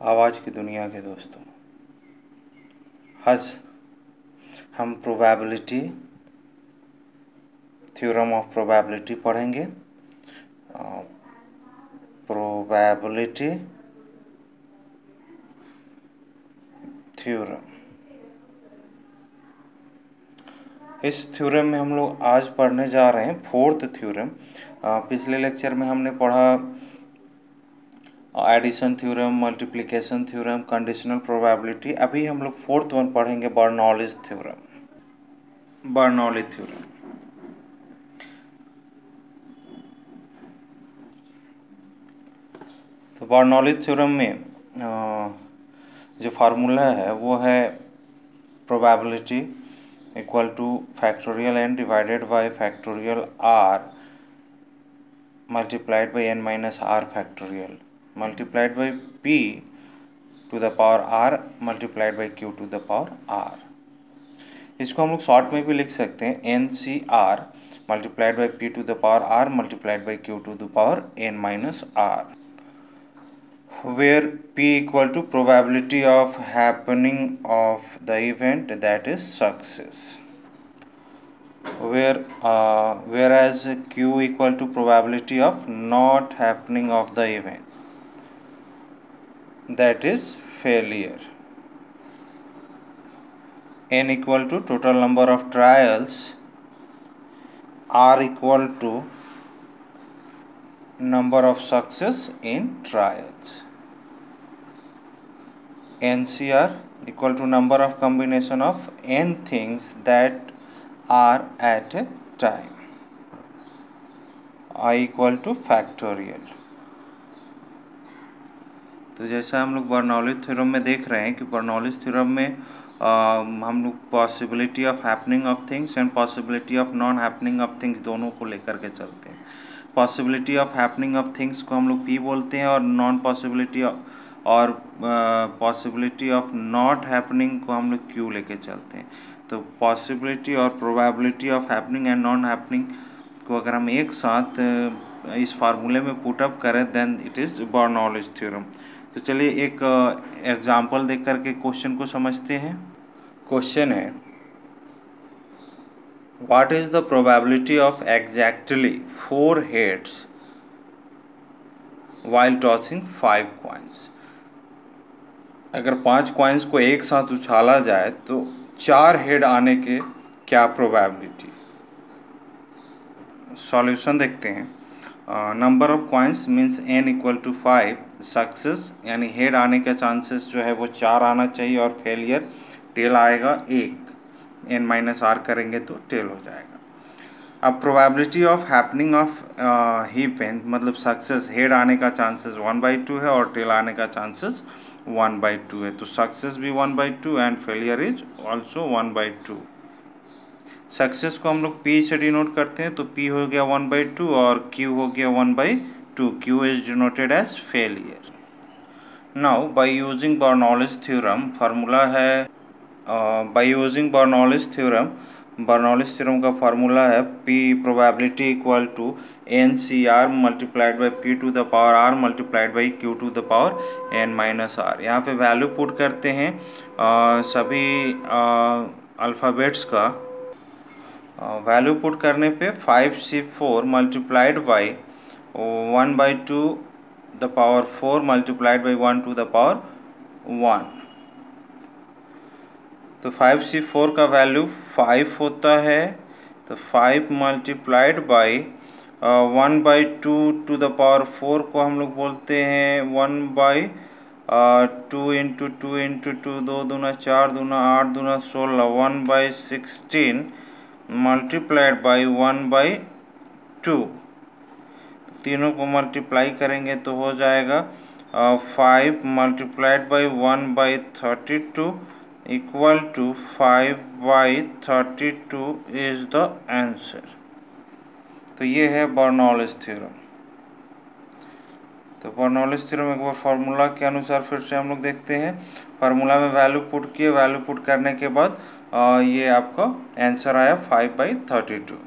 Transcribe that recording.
आवाज़ की दुनिया के दोस्तों। आज हम प्रोबेबिलिटी थ्योरम ऑफ़ प्रोबेबिलिटी पढ़ेंगे। प्रोबेबिलिटी थ्योरम इस थ्योरम में हम लोग आज पढ़ने जा रहे हैं फोर्थ थ्योरम पिछले लेक्चर में हमने पढ़ा addition theorem multiplication theorem conditional probability अभी हम लोग फोर्थ वन पढ़ेंगे बर्नौलिज थ्योरम बर्नौली थ्योरम तो बर्नौली थ्योरम में जो फार्मूला है, वो है probability equal to factorial n divided by factorial r multiplied by n minus r factorial multiplied by p to the power r multiplied by q to the power r. इसको हम लोग short में भी लिख सकते हैं n C r multiplied by p to the power r multiplied by q to the power n minus r where p equal to probability of happening of the event that is success where where as q equal to probability of not happening of the event that is failure. N equal to total number of trials r equal to number of success in trials. Ncr equal to number of combination of n things that are at a time. I equal to factorial तो जैसा हम लोग Bernoulli theorem में देख रहे हैं कि Bernoulli theorem में आ, हम लोग possibility of happening of things and possibility of non happening of things दोनों को लेकर के चलते हैं। Possibility of happening of things को हम लोग पी बोलते हैं और नॉन पॉसिबिलिटी और पॉसिबिलिटी ऑफ़ नॉट हैपनिंग को हम लोग क्यू लेके चलते हैं। तो पॉसिबिलिटी और probability of happening and non happening को अगर हम एक साथ इस फार्मूले में पुटअप करें then it is Bernoulli's theorem तो चलिए एक एग्ज़ाम्पल देख करके क्वेश्चन को समझते हैं। क्वेश्चन है what is the probability of exactly four heads while tossing five coins अगर पाँच क्वाइंस को एक साथ उछाला जाए तो चार हेड आने के क्या प्रोबेबिलिटी सॉल्यूशन देखते हैं। Number of coins means n equal to five success यानी हेड आने का चांसेस जो है वो चार आना चाहिए और फेलियर टेल आएगा एक। एन माइनस आर करेंगे तो टेल हो जाएगा। अब probability of happening of heap and मतलब सक्सेस हेड आने का चांसेस वन बाई टू है और टेल आने का चांसेस वन बाई टू है। तो सक्सेस भी one by two and failure is also one by two success को हम लोग पी से डिनोट करते हैं तो पी हो गया वन बाई टू और क्यू हो गया one by two q is denoted as failure now by using Bernoulli's theorem formula है by using Bernoulli's theorem Bernoulli's theorem का फार्मूला है p probability equal to n c r multiplied by p to the power r multiplied by q to the power n minus r यहाँ पे value put करते हैं uh, सभी alphabets का। Value put करने पे five c four multiplied by one by two the power four multiplied by one two the power one तो five सी four का वैल्यू फाइव होता है तो five multiplied by one by two two the power four को हम लोग बोलते हैं one by two into two into two दो दूना चार दूना आठ दूना सोलह one by sixteen multiplied by one by two तीनों को मल्टीप्लाई करेंगे तो हो जाएगा five multiplied by one by thirty two equal to five by thirty two is the answer तो ये है बर्नौलिस थ्योरम तो बर्नौलिस थ्योरम एक बार फार्मूला के अनुसार फिर से हम लोग देखते हैं। फार्मूला में वैल्यू पुट किए वैल्यू पुट करने के बाद ये आपका आंसर आया फाइव बाई थर्टी टू